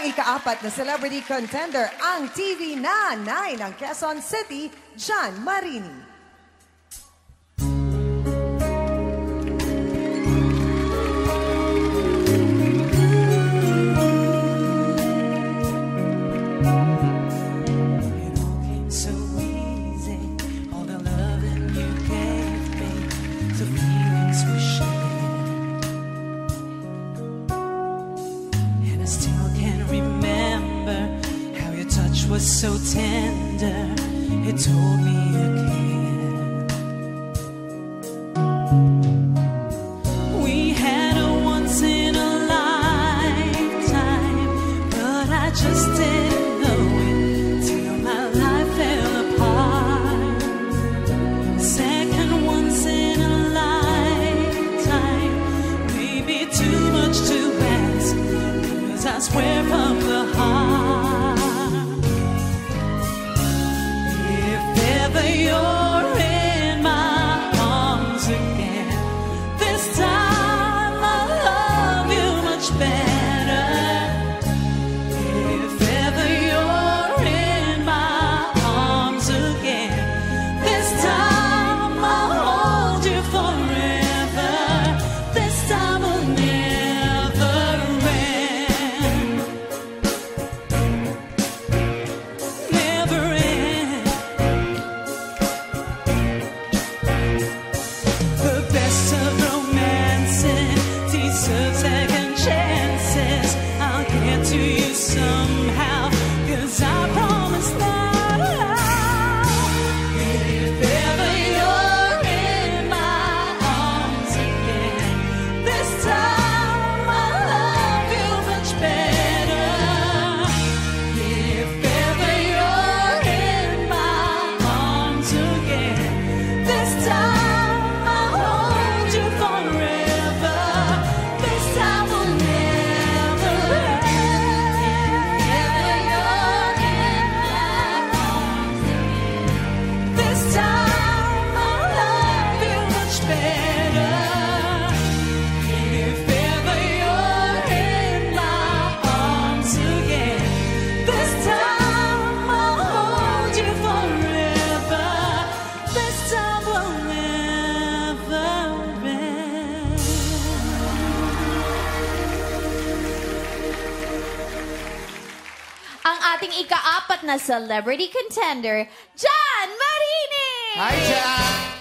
ang ikaapat na celebrity contender, ang TV na 9 ng Quezon City, John Marini. to me. was so tender, it told me just ang ating ikaapat na celebrity contender, John Marini! Hi, John!